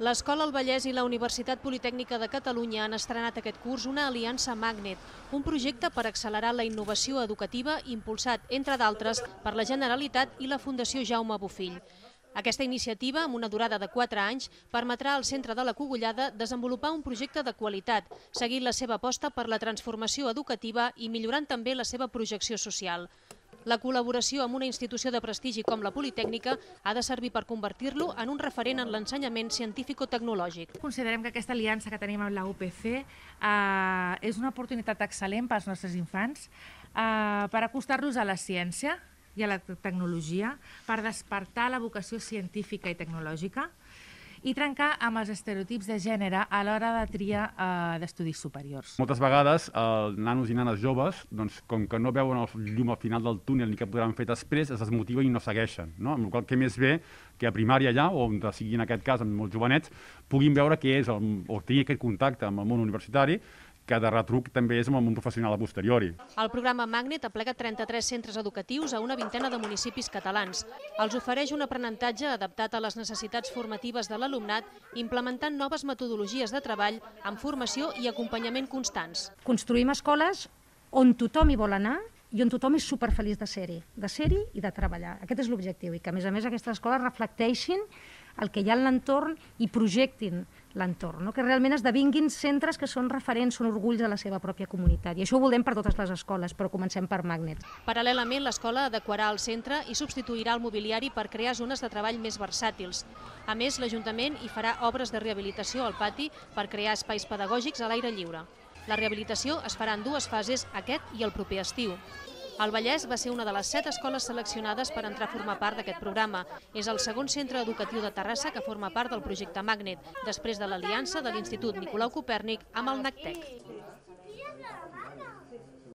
L'Escola El Vallès i la Universitat Politècnica de Catalunya han estrenat aquest curs una aliança Magnet, un projecte per accelerar la innovació educativa impulsat, entre d'altres, per la Generalitat i la Fundació Jaume Bofill. Aquesta iniciativa, amb una durada de 4 anys, permetrà al Centre de la Cogullada desenvolupar un projecte de qualitat, seguint la seva aposta per la transformació educativa i millorant també la seva projecció social. La col·laboració amb una institució de prestigi com la Politècnica ha de servir per convertir-lo en un referent en l'ensenyament científico-tecnològic. Considerem que aquesta aliança que tenim amb la UPC eh, és una oportunitat excel·lent pels nostres infants eh, per acostar-los a la ciència i a la tecnologia, per despertar la vocació científica i tecnològica, i trencar amb els estereotips de gènere a l'hora de tria eh, d'estudis superiors. Moltes vegades, els nanos i nanes joves, doncs, com que no veuen el llum al final del túnel ni què podran fer després, es desmotiven i no segueixen. No? Amb la qual què més bé que a primària allà, o on sigui en aquest cas amb molts jovenets, puguin veure què és, el, o tenir aquest contacte amb el món universitari, que de retruc també és amb un professional a posteriori. El programa Magnet aplega 33 centres educatius a una vintena de municipis catalans. Els ofereix un aprenentatge adaptat a les necessitats formatives de l'alumnat, implementant noves metodologies de treball amb formació i acompanyament constants. Construïm escoles on tothom hi vol anar i on tothom és superfeliç de ser-hi, de ser-hi i de treballar. Aquest és l'objectiu, i que a més a més aquestes escoles reflecteixin el que hi ha en l'entorn i projectin l'entorn, no? que realment esdevinguin centres que són referents, són orgulls de la seva pròpia comunitat. I això ho volem per totes les escoles, però comencem per Magnet. Paral·lelament, l'escola adequarà el centre i substituirà el mobiliari per crear zones de treball més versàtils. A més, l'Ajuntament hi farà obres de rehabilitació al pati per crear espais pedagògics a l'aire lliure. La rehabilitació es farà en dues fases, aquest i el proper estiu. El Vallès va ser una de les set escoles seleccionades per entrar a formar part d'aquest programa. És el segon centre educatiu de Terrassa que forma part del projecte Magnet, després de l'aliança de l'Institut Nicolau Copèrnic amb el NACTEC.